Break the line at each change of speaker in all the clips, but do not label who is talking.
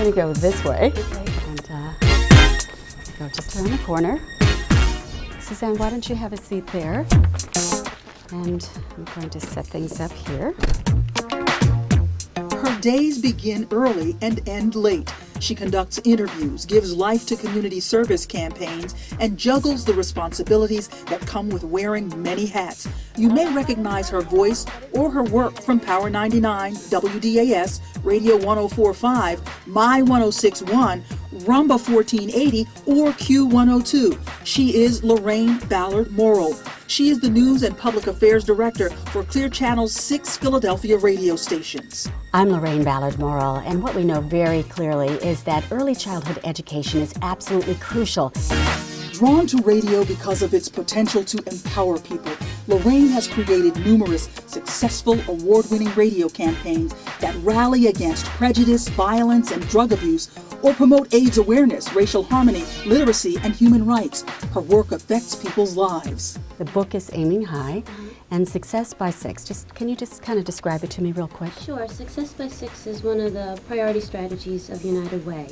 going to go this way. And uh, go just around the corner. Suzanne, why don't you have a seat there? And I'm going to set things up here.
Days begin early and end late. She conducts interviews, gives life to community service campaigns, and juggles the responsibilities that come with wearing many hats. You may recognize her voice or her work from Power 99, WDAS, Radio 1045, My 1061, Rumba 1480, or Q102. She is Lorraine Ballard Morrill. She is the News and Public Affairs Director for Clear Channel's six Philadelphia radio stations.
I'm Lorraine Ballard Morrill, and what we know very clearly is that early childhood education is absolutely crucial.
Drawn to radio because of its potential to empower people, Lorraine has created numerous successful award winning radio campaigns that rally against prejudice, violence, and drug abuse or promote AIDS awareness, racial harmony, literacy, and human rights. Her work affects people's lives.
The book is Aiming High and Success by Six. Just can you just kind of describe it to me real quick?
Sure. Success by Six is one of the priority strategies of United Way.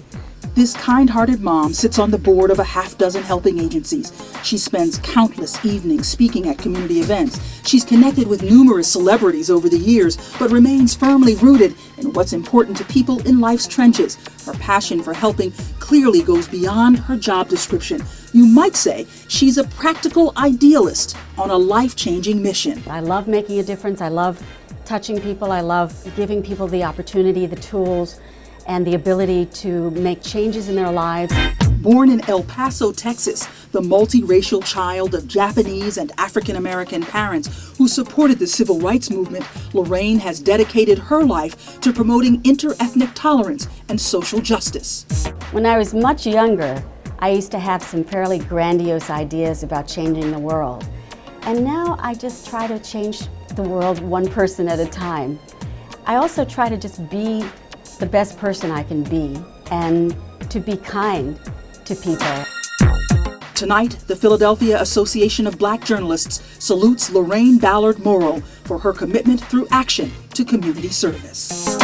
This kind hearted mom sits on the board of a half dozen helping agencies. She spends countless evenings speaking at community events. She's connected with numerous celebrities over the years, but remains firmly rooted in what's important to people in life's trenches. Her passion for helping clearly goes beyond her job description. You might say she's a practical idealist on a life changing mission.
I love making a difference. I love touching people. I love giving people the opportunity, the tools, and the ability to make changes in their lives.
Born in El Paso, Texas, the multiracial child of Japanese and African American parents who supported the civil rights movement, Lorraine has dedicated her life to promoting interethnic tolerance and social justice.
When I was much younger, I used to have some fairly grandiose ideas about changing the world. And now I just try to change the world one person at a time. I also try to just be the best person I can be and to be kind to people.
Tonight, the Philadelphia Association of Black Journalists salutes Lorraine Ballard Morrill for her commitment through action to community service.